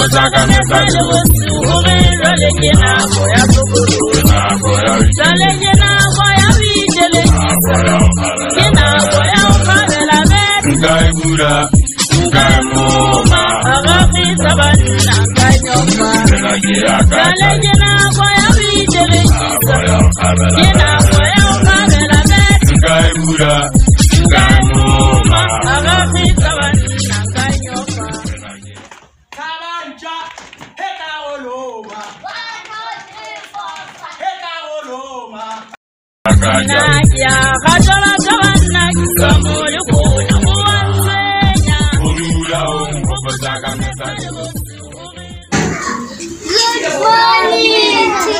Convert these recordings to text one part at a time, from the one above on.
nkopotsa ka mehla le bosiu hore jwale ke nako ya tokoloho nako ya ho jwale ke nako ya ho itelekisa ke nako ya ho kgabela bete nka e bula nka e moma agafisa banna ka nyopa tsela ke ya ka jwale ke nako ya ho itelekisa nako ya ho kgabela ke nako ya ho kgabela bete Good morning,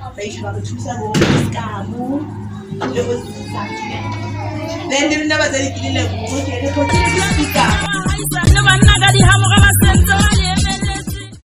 ba re thusa bo skamu le bo sisane then le nna batsadi ke le leboge ke